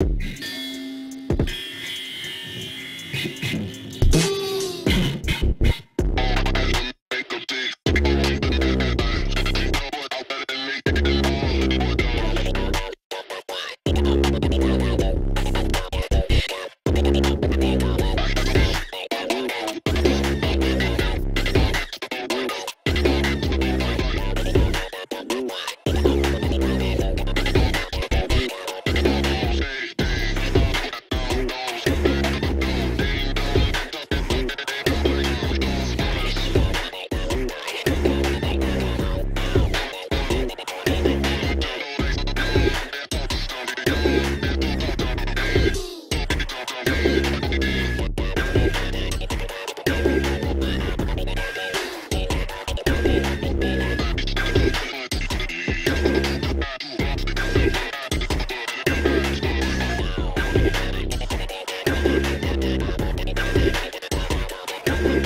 Thank you. Come here.